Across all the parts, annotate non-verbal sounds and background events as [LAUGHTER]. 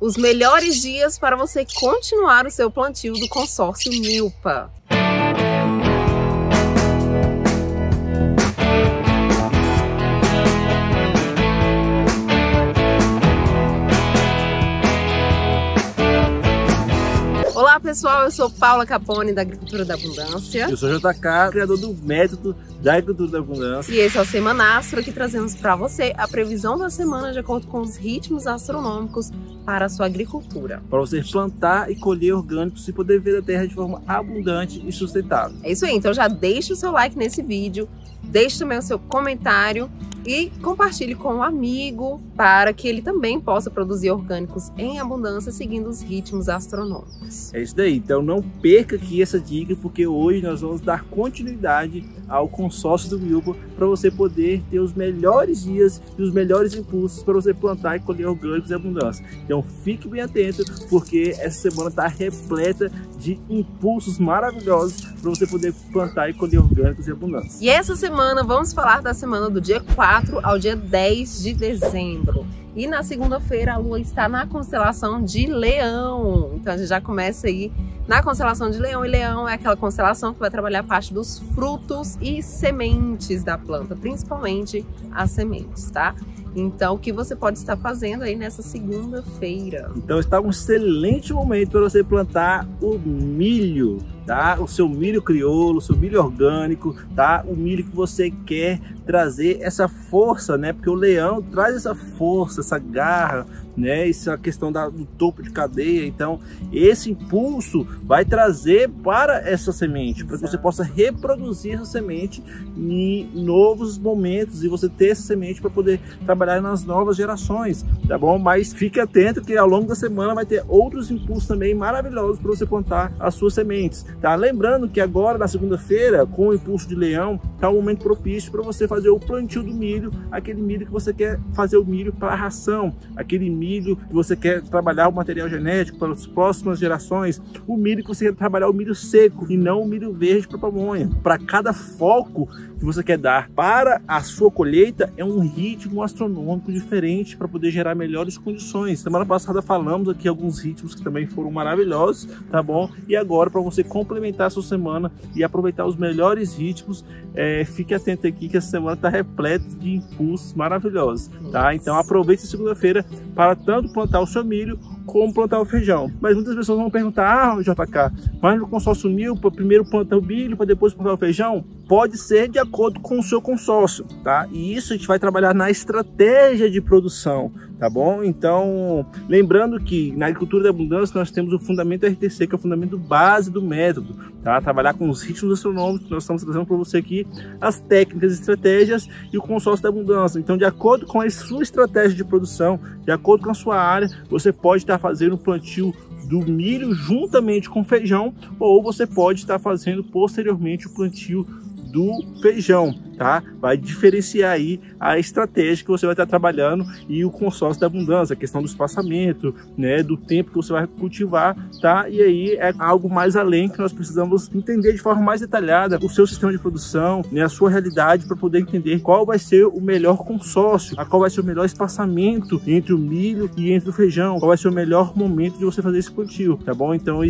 os melhores dias para você continuar o seu plantio do consórcio Milpa. Olá pessoal, eu sou Paula Capone da Agricultura da Abundância. Eu sou JK, criador do método da Agricultura da Abundância. E esse é o Semanastro que trazemos para você a previsão da semana de acordo com os ritmos astronômicos para a sua agricultura. Para você plantar e colher orgânicos e poder ver a terra de forma abundante e sustentável. É isso aí, então já deixe o seu like nesse vídeo, deixe também o seu comentário e compartilhe com um amigo para que ele também possa produzir orgânicos em abundância seguindo os ritmos astronômicos. É isso daí, então não perca aqui essa dica porque hoje nós vamos dar continuidade ao consórcio do Milpa para você poder ter os melhores dias e os melhores impulsos para você plantar e colher orgânicos em abundância. Então fique bem atento porque essa semana está repleta de impulsos maravilhosos para você poder plantar e colher orgânicos em abundância. E essa semana vamos falar da semana do dia 4 ao dia 10 de dezembro. E na segunda-feira a lua está na constelação de Leão. Então a gente já começa aí na constelação de Leão. E Leão é aquela constelação que vai trabalhar a parte dos frutos e sementes da planta, principalmente as sementes, tá? Então, o que você pode estar fazendo aí nessa segunda-feira? Então, está um excelente momento para você plantar o milho, tá? O seu milho crioulo, o seu milho orgânico, tá? O milho que você quer trazer essa força, né? Porque o leão traz essa força, essa garra, né? Essa questão da, do topo de cadeia. Então, esse impulso vai trazer para essa semente, para que você possa reproduzir essa semente em novos momentos e você ter essa semente para poder trabalhar nas novas gerações, tá bom? Mas fique atento que ao longo da semana vai ter outros impulsos também maravilhosos para você plantar as suas sementes, tá? Lembrando que agora na segunda-feira, com o impulso de leão, tá um momento propício para você fazer o plantio do milho, aquele milho que você quer fazer o milho para ração, aquele milho que você quer trabalhar o material genético para as próximas gerações, o milho que você quer trabalhar o milho seco e não o milho verde para pamonha. Para cada foco que você quer dar para a sua colheita é um ritmo astronômico diferente para poder gerar melhores condições. Semana passada falamos aqui alguns ritmos que também foram maravilhosos, tá bom? E agora para você complementar a sua semana e aproveitar os melhores ritmos, é, fique atento aqui que essa semana está repleta de impulsos maravilhosos, tá? Então aproveite segunda-feira para tanto plantar o seu milho como plantar o feijão. Mas muitas pessoas vão perguntar, ah, JK, mas no consórcio Milpa, primeiro planta o milho para depois plantar o feijão? Pode ser de acordo com o seu consórcio, tá? E isso a gente vai trabalhar na estratégia de produção, tá bom? Então, lembrando que na agricultura da abundância nós temos o fundamento RTC, que é o fundamento base do método, tá? Trabalhar com os ritmos astronômicos, nós estamos trazendo para você aqui as técnicas, estratégias e o consórcio da abundância. Então, de acordo com a sua estratégia de produção, de acordo com a sua área, você pode estar fazendo o plantio do milho juntamente com feijão, ou você pode estar fazendo posteriormente o plantio do feijão, tá? Vai diferenciar aí a estratégia que você vai estar trabalhando e o consórcio da abundância, a questão do espaçamento, né, do tempo que você vai cultivar, tá? E aí é algo mais além que nós precisamos entender de forma mais detalhada o seu sistema de produção, né, a sua realidade para poder entender qual vai ser o melhor consórcio, a qual vai ser o melhor espaçamento entre o milho e entre o feijão, qual vai ser o melhor momento de você fazer esse plantio, tá bom? Então, a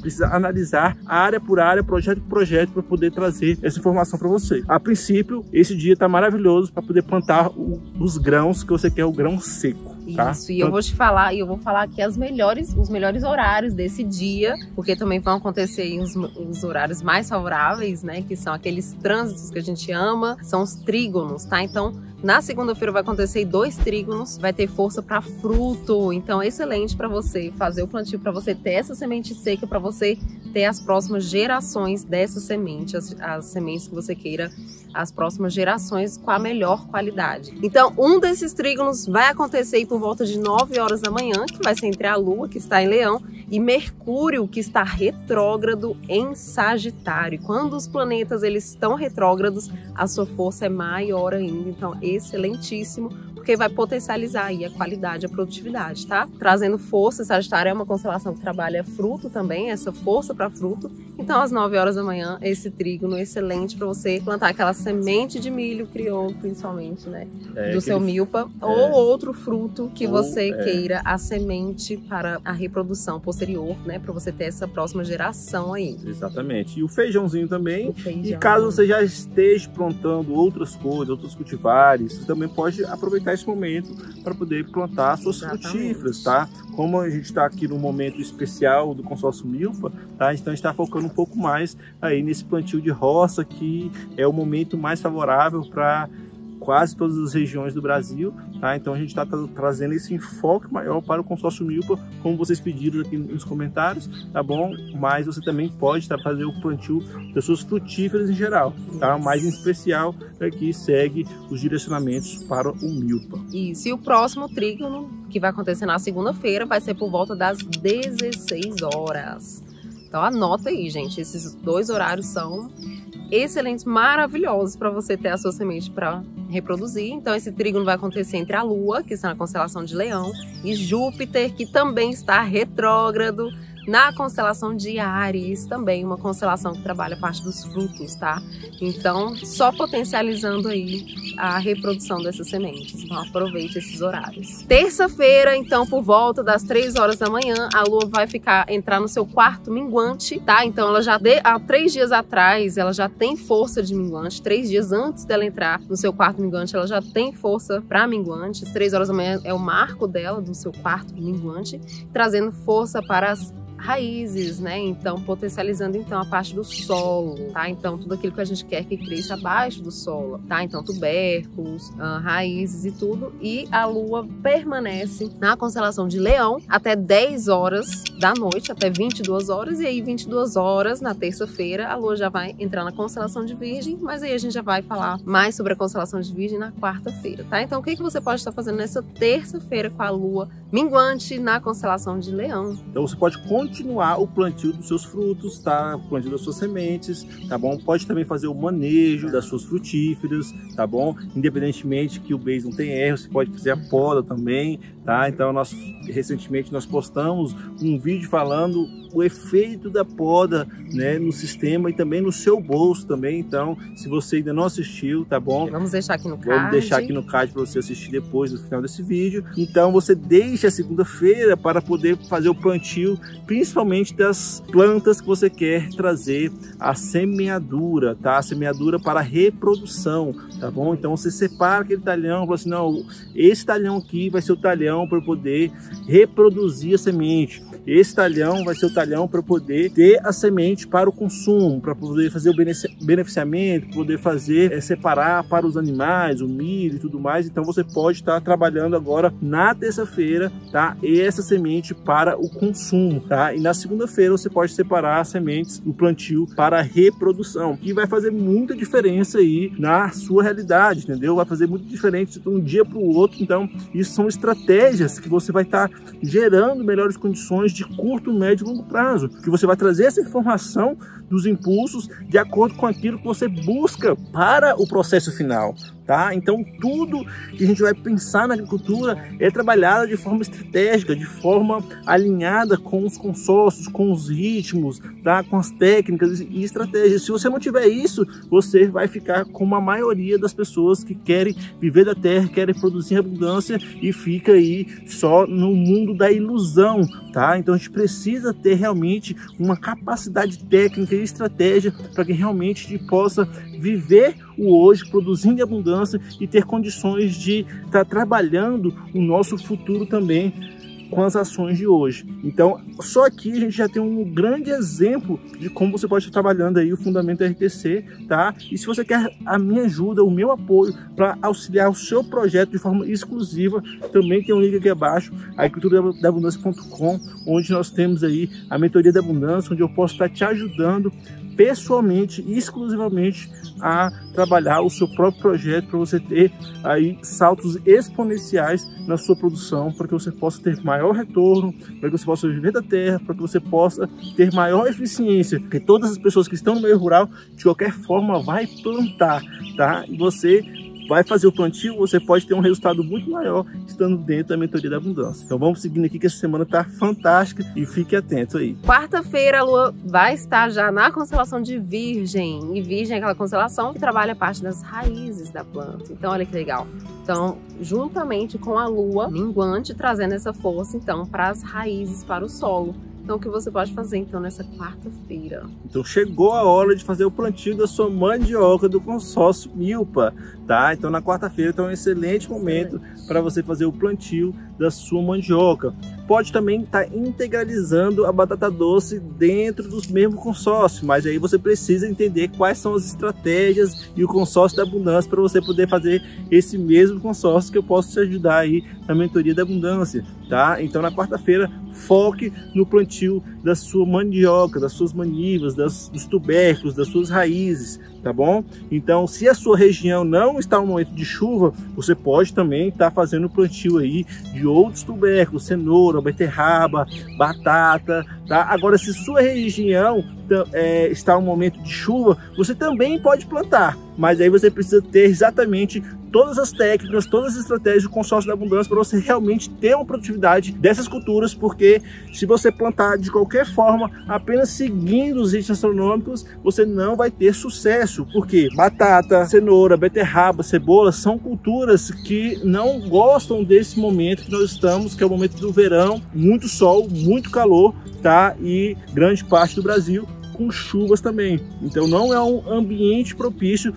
precisa analisar área por área, projeto por projeto para poder trazer essa informação para você. A princípio, esse dia está maravilhoso para poder plantar os grãos que você quer, o grão seco. Tá? Isso, e eu vou te falar, e eu vou falar aqui as melhores, os melhores horários desse dia, porque também vão acontecer os, os horários mais favoráveis, né? Que são aqueles trânsitos que a gente ama, são os trígonos, tá? Então, na segunda-feira vai acontecer dois trígonos, vai ter força para fruto, então é excelente para você fazer o plantio, para você ter essa semente seca, para você ter as próximas gerações dessa semente, as, as sementes que você queira, as próximas gerações com a melhor qualidade. Então, um desses trígonos vai acontecer por volta de 9 horas da manhã, que vai ser entre a Lua, que está em Leão, e Mercúrio, que está retrógrado em Sagitário. Quando os planetas eles estão retrógrados, a sua força é maior ainda. Então, excelentíssimo porque vai potencializar aí a qualidade, a produtividade, tá? Trazendo força, Sagitário é uma constelação que trabalha fruto também, essa força para fruto. Então, às 9 horas da manhã, esse trígono excelente para você plantar aquela semente de milho crioulo, principalmente, né? É, do seu milpa, é. ou outro fruto que ou, você é. queira a semente para a reprodução posterior, né? Para você ter essa próxima geração aí. Exatamente. E o feijãozinho também. Feijão. E caso você já esteja plantando outras coisas, outros cultivares, você também pode aproveitar esse momento para poder plantar suas Exatamente. frutíferas, tá? Como a gente está aqui no momento especial do consórcio Milpa, tá? Então a gente está focando pouco mais aí nesse plantio de roça que é o momento mais favorável para quase todas as regiões do Brasil, tá? Então a gente está tra trazendo esse enfoque maior para o consórcio Milpa, como vocês pediram aqui nos comentários, tá bom? Mas você também pode tá, fazer o plantio das suas frutíferas em geral, tá? Mas em especial aqui segue os direcionamentos para o Milpa. Isso, e o próximo trígono que vai acontecer na segunda-feira vai ser por volta das 16 horas. Então anota aí, gente, esses dois horários são excelentes, maravilhosos para você ter a sua semente para reproduzir. Então, esse trígono vai acontecer entre a Lua, que está na constelação de Leão, e Júpiter, que também está retrógrado na constelação de Ares, também uma constelação que trabalha a parte dos frutos, tá? Então, só potencializando aí a reprodução dessas sementes. Então, aproveite esses horários. Terça-feira, então, por volta das 3 horas da manhã, a lua vai ficar entrar no seu quarto minguante, tá? Então, ela já de, há três dias atrás, ela já tem força de minguante. Três dias antes dela entrar no seu quarto minguante, ela já tem força para minguante. As 3 horas da manhã é o marco dela, do seu quarto minguante, trazendo força para as raízes, né? Então, potencializando então a parte do solo, tá? Então, tudo aquilo que a gente quer que cresça abaixo do solo, tá? Então, tubérculos, uh, raízes e tudo. E a lua permanece na constelação de Leão até 10 horas da noite, até 22 horas. E aí, 22 horas na terça-feira, a lua já vai entrar na constelação de Virgem, mas aí a gente já vai falar mais sobre a constelação de Virgem na quarta-feira, tá? Então, o que, que você pode estar fazendo nessa terça-feira com a lua minguante na constelação de Leão? Então, você pode continuar o plantio dos seus frutos, tá? O plantio das suas sementes, tá bom? Pode também fazer o manejo das suas frutíferas, tá bom? Independentemente que o beijo não tem erro, você pode fazer a poda também, tá? Então nós recentemente nós postamos um vídeo falando o efeito da poda, né, no sistema e também no seu bolso também. Então, se você ainda não assistiu, tá bom? Vamos deixar aqui no card. Vamos deixar aqui no card para você assistir depois do final desse vídeo. Então, você deixa a segunda-feira para poder fazer o plantio, principalmente das plantas que você quer trazer a semeadura, tá? A semeadura para reprodução, tá bom? Então, você separa aquele talhão, fala assim, não, esse talhão aqui vai ser o talhão para poder reproduzir a semente. Esse talhão vai ser o talhão para poder ter a semente para o consumo, para poder fazer o beneficiamento, poder fazer é, separar para os animais, o milho e tudo mais. Então você pode estar trabalhando agora na terça-feira, tá? Essa semente para o consumo, tá? E na segunda-feira você pode separar as sementes do plantio para a reprodução, que vai fazer muita diferença aí na sua realidade, entendeu? Vai fazer muito diferente de um dia para o outro. Então, isso são estratégias que você vai estar gerando melhores condições de curto, médio e longo prazo, que você vai trazer essa informação dos impulsos de acordo com aquilo que você busca para o processo final tá? Então tudo que a gente vai pensar na agricultura é trabalhado de forma estratégica, de forma alinhada com os consórcios, com os ritmos, tá? Com as técnicas e estratégias. Se você não tiver isso, você vai ficar como a maioria das pessoas que querem viver da terra, querem produzir abundância e fica aí só no mundo da ilusão, tá? Então a gente precisa ter realmente uma capacidade técnica estratégia para que realmente a gente possa viver o hoje, produzindo abundância e ter condições de estar tá trabalhando o nosso futuro também com as ações de hoje. Então, só aqui a gente já tem um grande exemplo de como você pode estar trabalhando aí o fundamento RTC, tá? E se você quer a minha ajuda, o meu apoio para auxiliar o seu projeto de forma exclusiva, também tem um link aqui abaixo, agriculturadabundância.com, onde nós temos aí a mentoria da abundância, onde eu posso estar te ajudando pessoalmente e exclusivamente a trabalhar o seu próprio projeto para você ter aí saltos exponenciais na sua produção, para que você possa ter maior retorno, para que você possa viver da terra, para que você possa ter maior eficiência, porque todas as pessoas que estão no meio rural de qualquer forma vai plantar, tá? E você vai fazer o plantio, você pode ter um resultado muito maior estando dentro da mentoria da abundância. Então vamos seguindo aqui que essa semana tá fantástica e fique atento aí. Quarta-feira a lua vai estar já na constelação de Virgem. E Virgem é aquela constelação que trabalha a parte das raízes da planta. Então olha que legal. Então, juntamente com a lua minguante trazendo essa força então para as raízes, para o solo. Então, o que você pode fazer então nessa quarta-feira? Então, chegou a hora de fazer o plantio da sua mandioca do consórcio Milpa, tá? Então, na quarta-feira então, é um excelente momento para você fazer o plantio da sua mandioca. Pode também estar tá integralizando a batata doce dentro dos mesmos consórcios, mas aí você precisa entender quais são as estratégias e o consórcio da abundância para você poder fazer esse mesmo consórcio que eu posso te ajudar aí na mentoria da abundância, tá? Então, na quarta-feira, foque no plantio da sua mandioca, das suas manivas, das, dos tubérculos, das suas raízes, tá bom? Então, se a sua região não está no momento de chuva, você pode também estar tá fazendo o plantio aí de outros tubérculos, cenoura, beterraba, batata, tá? Agora, se sua região é, está no momento de chuva, você também pode plantar, mas aí você precisa ter exatamente todas as técnicas, todas as estratégias do consórcio da abundância para você realmente ter uma produtividade dessas culturas, porque se você plantar de qualquer forma, apenas seguindo os ritmos astronômicos, você não vai ter sucesso, porque batata, cenoura, beterraba, cebola são culturas que não gostam desse momento que nós estamos, que é o momento do verão, muito sol, muito calor, tá? E grande parte do Brasil com chuvas também. Então não é um ambiente propício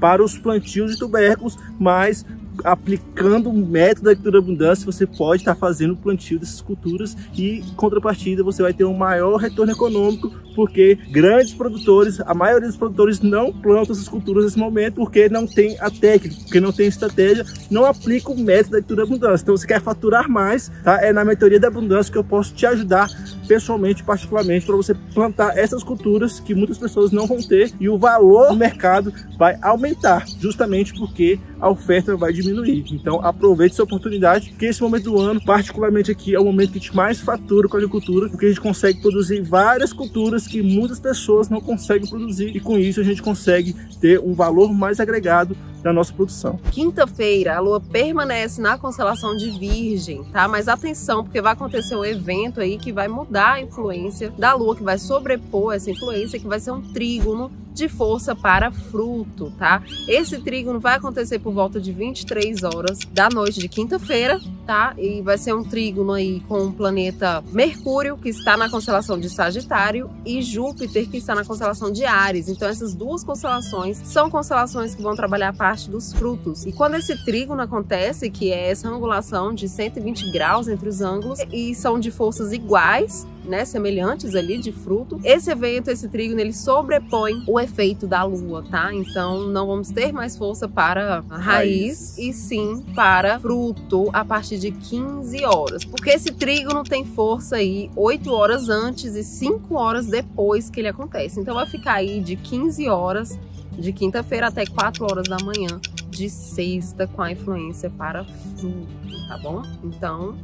para os plantios de tubérculos, mas aplicando o método da agricultura abundância, você pode estar fazendo o plantio dessas culturas e, em contrapartida, você vai ter um maior retorno econômico, porque grandes produtores, a maioria dos produtores não plantam essas culturas nesse momento porque não tem a técnica, porque não tem estratégia, não aplica o método da agricultura abundância. Então, você quer faturar mais, tá? É na mentoria da abundância que eu posso te ajudar pessoalmente, particularmente, para você plantar essas culturas que muitas pessoas não vão ter e o valor do mercado vai aumentar, justamente porque a oferta vai diminuir. Então aproveite essa oportunidade, que esse momento do ano, particularmente aqui, é o momento que a gente mais fatura com a agricultura, porque a gente consegue produzir várias culturas que muitas pessoas não conseguem produzir e com isso a gente consegue ter um valor mais agregado da nossa produção. Quinta-feira, a lua permanece na constelação de Virgem, tá? Mas atenção, porque vai acontecer um evento aí que vai mudar a influência da lua, que vai sobrepor essa influência, que vai ser um trígono de força para fruto, tá? Esse trígono vai acontecer por volta de 23 horas da noite de quinta-feira, tá? E vai ser um trígono aí com o planeta Mercúrio, que está na constelação de Sagitário, e Júpiter, que está na constelação de Ares. Então, essas duas constelações são constelações que vão trabalhar a parte dos frutos. E quando esse trígono acontece, que é essa angulação de 120 graus entre os ângulos, e são de forças iguais, né, semelhantes ali de fruto. Esse evento, esse trígono, ele sobrepõe o efeito da lua, tá? Então não vamos ter mais força para raiz, raiz. e sim para fruto a partir de 15 horas. Porque esse trígono tem força aí 8 horas antes e 5 horas depois que ele acontece. Então vai ficar aí de 15 horas de quinta-feira até 4 horas da manhã de sexta com a influência para fruto, tá bom? Então,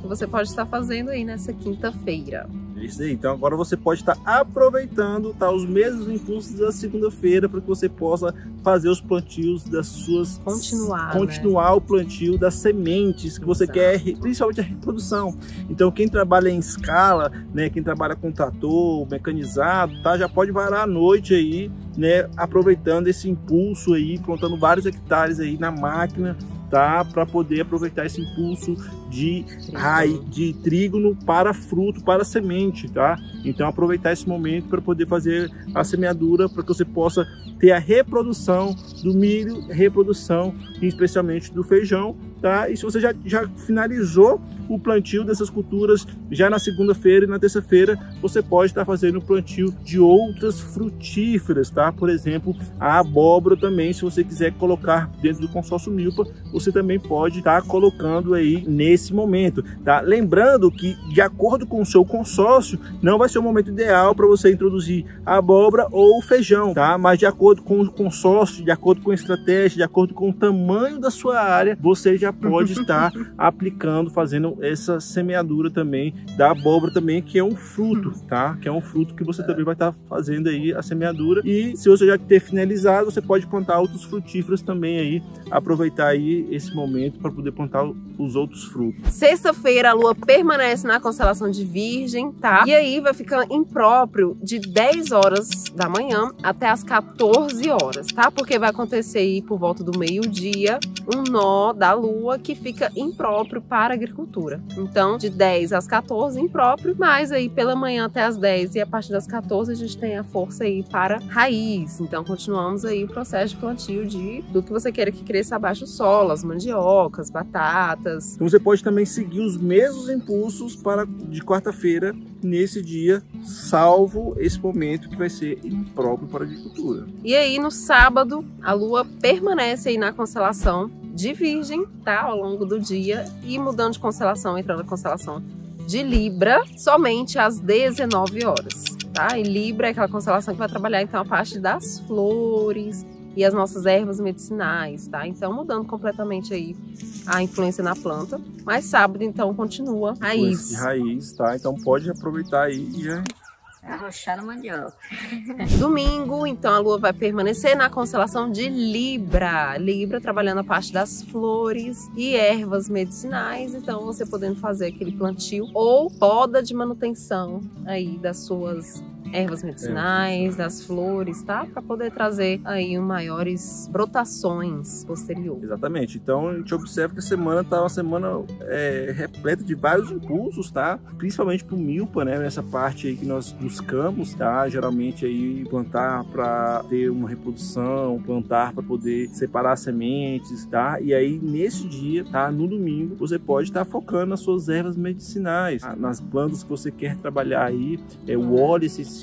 que você pode estar fazendo aí nessa quinta-feira. Isso aí. Então agora você pode estar aproveitando tá, os mesmos impulsos da segunda-feira para que você possa fazer os plantios das suas. Continuar. Continuar né? o plantio das sementes que você quer, principalmente a reprodução. Então quem trabalha em escala, né, quem trabalha com trator, mecanizado, tá, já pode varar a noite aí, né, aproveitando esse impulso aí, plantando vários hectares aí na máquina tá? Para poder aproveitar esse impulso de raiz, de trígono para fruto, para semente, tá? Então aproveitar esse momento para poder fazer a semeadura para que você possa ter a reprodução do milho, reprodução especialmente do feijão, tá? E se você já, já finalizou o plantio dessas culturas já na segunda-feira e na terça-feira, você pode estar fazendo o plantio de outras frutíferas, tá? Por exemplo, a abóbora também, se você quiser colocar dentro do consórcio milpa, você também pode estar colocando aí nesse esse momento, tá? Lembrando que, de acordo com o seu consórcio, não vai ser o momento ideal para você introduzir abóbora ou feijão, tá? Mas de acordo com o consórcio, de acordo com a estratégia, de acordo com o tamanho da sua área, você já pode estar [LAUGHS] aplicando, fazendo essa semeadura também da abóbora também, que é um fruto, tá? Que é um fruto que você também vai estar fazendo aí a semeadura. E se você já ter finalizado, você pode plantar outros frutíferos também aí, aproveitar aí esse momento para poder plantar os outros frutos. Sexta-feira a lua permanece na constelação de Virgem, tá? E aí vai ficar impróprio de 10 horas da manhã até as 14 horas, tá? Porque vai acontecer aí por volta do meio-dia um nó da lua que fica impróprio para a agricultura. Então, de 10 às 14 impróprio, mas aí pela manhã até as 10 e a partir das 14 a gente tem a força aí para raiz. Então, continuamos aí o processo de plantio de tudo que você queira que cresça abaixo do solo, as mandiocas, batatas. Então, você pode também seguir os mesmos impulsos para de quarta-feira nesse dia, salvo esse momento que vai ser impróprio para a agricultura. E aí, no sábado, a lua permanece aí na constelação de Virgem, tá? Ao longo do dia e mudando de constelação, entrando na constelação de Libra, somente às 19 horas, tá? E Libra é aquela constelação que vai trabalhar então a parte das flores e as nossas ervas medicinais, tá? Então mudando completamente aí a influência na planta. Mas sábado então continua raiz. Raiz, tá? Então pode aproveitar aí e já Arrochar no mandioca. [LAUGHS] Domingo, então a lua vai permanecer na constelação de Libra. Libra trabalhando a parte das flores e ervas medicinais. Então você podendo fazer aquele plantio ou poda de manutenção aí das suas ervas medicinais, das flores, tá? Para poder trazer aí maiores brotações posteriores. Exatamente. Então a gente observa que a semana tá uma semana é, repleta de vários impulsos, tá? Principalmente para o milpa, né? Nessa parte aí que nós buscamos, tá? Geralmente aí plantar para ter uma reprodução, plantar para poder separar sementes, tá? E aí nesse dia, tá? No domingo, você pode estar tá focando nas suas ervas medicinais, tá? nas plantas que você quer trabalhar aí, é o óleo essencial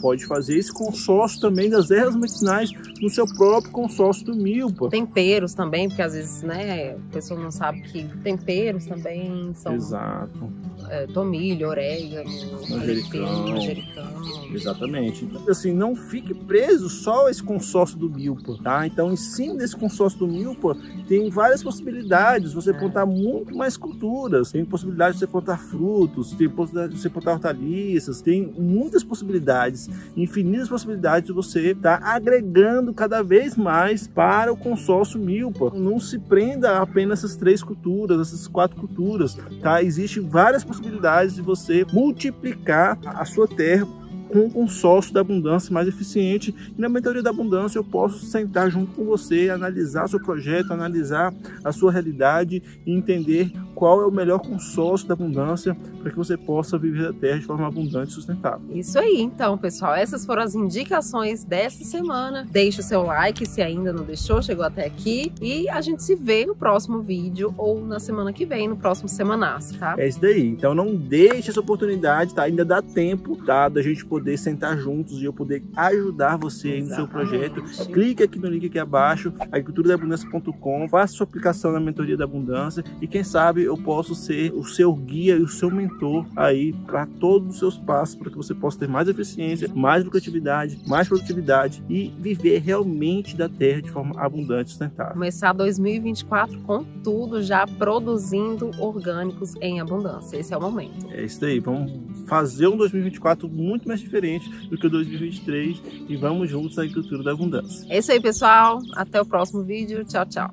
pode fazer esse consórcio também das ervas medicinais no seu próprio consórcio do milpa. Temperos também, porque às vezes, né, a pessoa não sabe que temperos também são. Exato. É, tomilho, orégano, manjericão. manjericão. Exatamente. Então, assim, não fique preso só a esse consórcio do milpa, tá? Então, em cima desse consórcio do milpa, tem várias possibilidades. Você é. plantar muito mais culturas. Tem possibilidade de você plantar frutos, tem possibilidade de você plantar hortaliças, tem muitas possibilidades possibilidades, infinitas possibilidades de você estar tá agregando cada vez mais para o consórcio Milpa. Não se prenda apenas essas três culturas, essas quatro culturas, tá? Existem várias possibilidades de você multiplicar a sua terra com um consórcio da abundância mais eficiente. E na mentoria da abundância eu posso sentar junto com você, analisar seu projeto, analisar a sua realidade e entender qual é o melhor consórcio da abundância para que você possa viver a terra de forma abundante e sustentável. Isso aí, então, pessoal. Essas foram as indicações dessa semana. Deixe o seu like se ainda não deixou, chegou até aqui. E a gente se vê no próximo vídeo ou na semana que vem, no próximo semanaço, tá? É isso daí. Então não deixe essa oportunidade, tá? Ainda dá tempo, tá? Da gente poder sentar juntos e eu poder ajudar você aí no seu projeto. Clique aqui no link aqui abaixo, agriculturaabundância.com, faça sua aplicação na mentoria da abundância e quem sabe eu posso ser o seu guia e o seu mentor aí para todos os seus passos, para que você possa ter mais eficiência, mais lucratividade, mais produtividade e viver realmente da terra de forma abundante e sustentável. Começar 2024 com tudo já produzindo orgânicos em abundância. Esse é o momento. É isso aí. Vamos fazer um 2024 muito mais diferente do que o 2023 e vamos juntos à agricultura da abundância. É isso aí, pessoal. Até o próximo vídeo. Tchau, tchau.